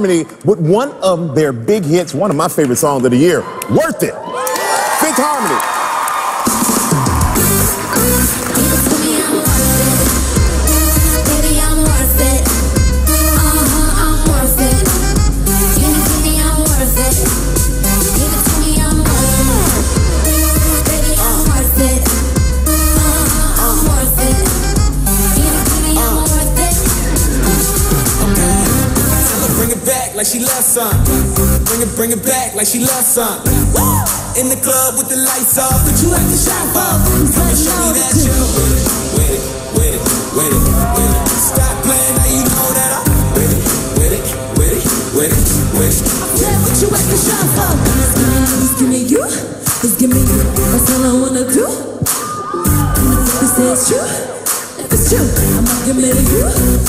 Harmony with one of their big hits, one of my favorite songs of the year, Worth It. Fifth Harmony. Like she loves some. Bring it, bring it back like she loves some. In the club with the lights off, but you have to shop off. Come and show me that you with it, with it, with it, with it, Stop playing, now you know that I'm with it, with it, with it, with it, with it. Yeah, but you have to shop off. Just give me you, just give me you. That's all I wanna do. If it's true, if it's true, I'ma to you.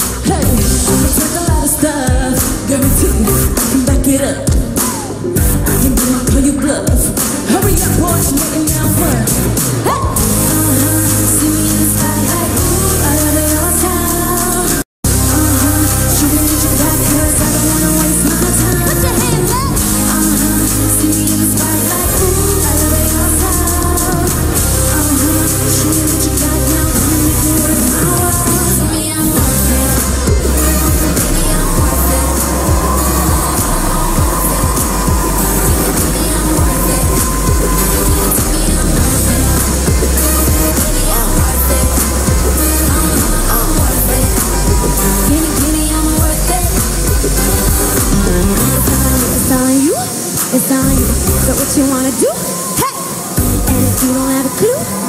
it's time. So what you wanna do? Hey! And if you don't have a clue.